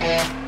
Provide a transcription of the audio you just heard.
eh, eh.